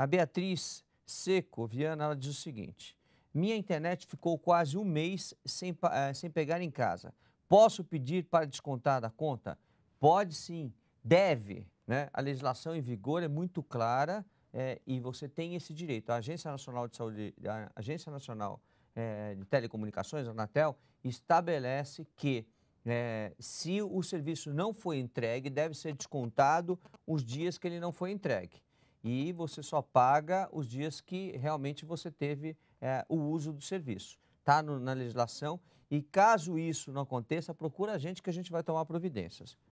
A Beatriz Seco Viana, ela diz o seguinte: minha internet ficou quase um mês sem, eh, sem pegar em casa. Posso pedir para descontar da conta? Pode sim, deve. Né? A legislação em vigor é muito clara é, e você tem esse direito. A Agência Nacional de Saúde, a Agência Nacional é, de Telecomunicações, a Anatel, estabelece que é, se o serviço não foi entregue, deve ser descontado os dias que ele não foi entregue. E você só paga os dias que realmente você teve é, o uso do serviço. Está na legislação e caso isso não aconteça, procura a gente que a gente vai tomar providências.